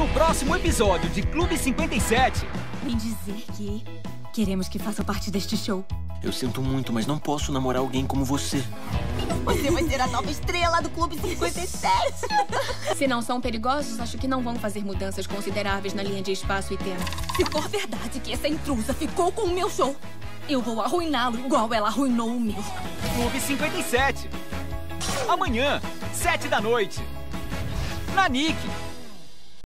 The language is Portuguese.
no próximo episódio de Clube 57. Vem dizer que queremos que faça parte deste show. Eu sinto muito, mas não posso namorar alguém como você. Você vai ser a nova estrela do Clube 57. Se não são perigosos, acho que não vão fazer mudanças consideráveis na linha de espaço e tempo. Se for verdade que essa intrusa ficou com o meu show, eu vou arruiná-lo igual ela arruinou o meu. Clube 57. Amanhã, 7 da noite. Na Nick.